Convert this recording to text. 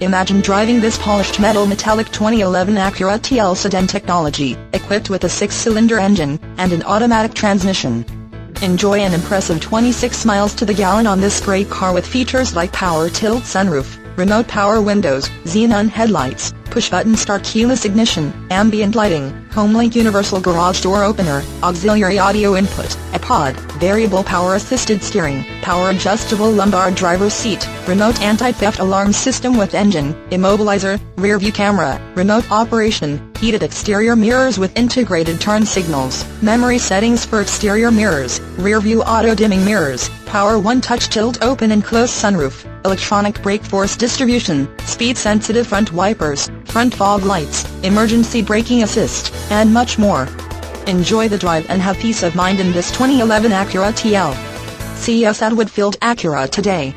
Imagine driving this polished metal metallic 2011 Acura TL sedan technology, equipped with a six-cylinder engine and an automatic transmission. Enjoy an impressive 26 miles to the gallon on this great car with features like power tilt sunroof, remote power windows, xenon headlights, push-button start keyless ignition, ambient lighting, HomeLink universal garage door opener, auxiliary audio input, iPod, variable power assisted steering, power adjustable lumbar driver seat, remote anti-theft alarm system with engine, immobilizer, rear view camera, remote operation, heated exterior mirrors with integrated turn signals, memory settings for exterior mirrors, rear view auto dimming mirrors, power one touch tilt open and close sunroof, electronic brake force distribution, speed sensitive front wipers, front fog lights, emergency braking assist, and much more. Enjoy the drive and have peace of mind in this 2011 Acura TL. See us at Woodfield Acura today.